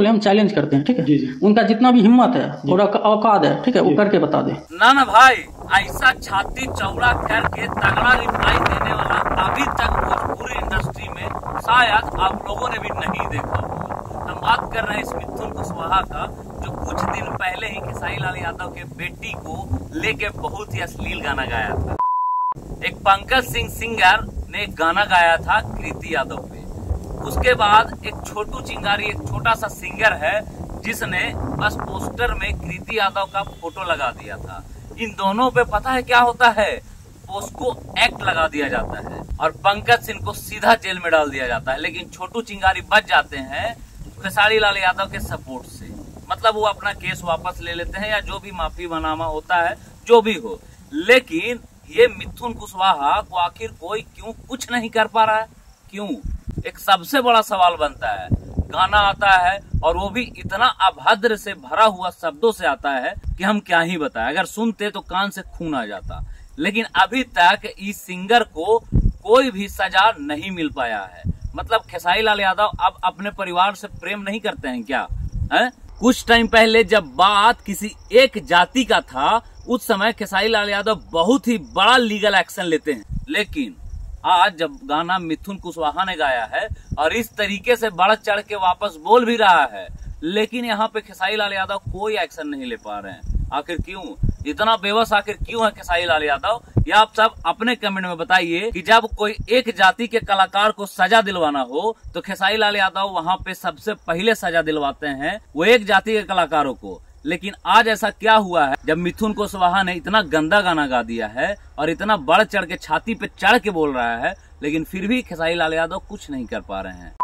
बोले हम चैलेंज करते हैं ठीक है? जी, जी। उनका जितना भी हिम्मत है और औकात है ठीक है? वो करके बता दे। ना ना भाई ऐसा छाती चौड़ा करके तगड़ा रिप्लाई देने वाला अभी तक भोजपुरी इंडस्ट्री में शायद आप लोगों ने भी नहीं देखा होगा। हम बात कर रहे हैं इस मिथुन कुशवाहा का जो कुछ दिन पहले ही खेसारी लाल यादव के बेटी को लेके बहुत ही अश्लील गाना गाया था। एक पंकज सिंह सिंगर ने गाना गाया था कृति यादव पे। उसके बाद एक छोटू चिंगारी, एक छोटा सा सिंगर है, जिसने बस पोस्टर में कृति यादव का फ़ोटो लगा दिया था। इन दोनों पे पता है क्या होता है? उसको एक्ट लगा दिया जाता है और पंकज सिंह को सीधा जेल में डाल दिया जाता है। लेकिन छोटू चिंगारी बच जाते हैं खेसारी लाल यादव के सपोर्ट से। मतलब वो अपना केस वापस ले लेते हैं या जो भी माफ़ी बनामा होता है, जो भी हो। लेकिन ये मिथुन कुशवाहा को आखिर कोई क्यों कुछ नहीं कर पा रहा है। क्यों? एक सबसे बड़ा सवाल बनता है। गाना आता है और वो भी इतना अभद्र से भरा हुआ शब्दों से आता है कि हम क्या ही बताएँ। अगर सुनते तो कान से खून आ जाता। लेकिन अभी तक इस सिंगर को कोई भी सजा नहीं मिल पाया है। मतलब खेसाई लाल यादव अब अपने परिवार से प्रेम नहीं करते हैं क्या? है? कुछ टाइम पहले जब बात किसी एक जाति का था, उस समय खेसारी लाल यादव बहुत ही बड़ा लीगल एक्शन लेते हैं। लेकिन आज जब गाना मिथुन कुशवाहा ने गाया है और इस तरीके से बढ़ चढ़ के वापस बोल भी रहा है, लेकिन यहाँ पे खेसाई लाल यादव कोई एक्शन नहीं ले पा रहे हैं। आखिर क्यों? इतना बेबस आखिर क्यों है खेसाई लाल यादव? ये आप सब अपने कमेंट में बताइए कि जब कोई एक जाति के कलाकार को सजा दिलवाना हो तो खेसाई लाल यादव वहाँ पे सबसे पहले सजा दिलवाते हैं वो एक जाति के कलाकारों को। लेकिन आज ऐसा क्या हुआ है? जब मिथुन कुशवाहा ने इतना गंदा गाना गा दिया है और इतना बढ़ चढ़ के छाती पे चढ़ के बोल रहा है, लेकिन फिर भी खेसाई लाल यादव कुछ नहीं कर पा रहे हैं।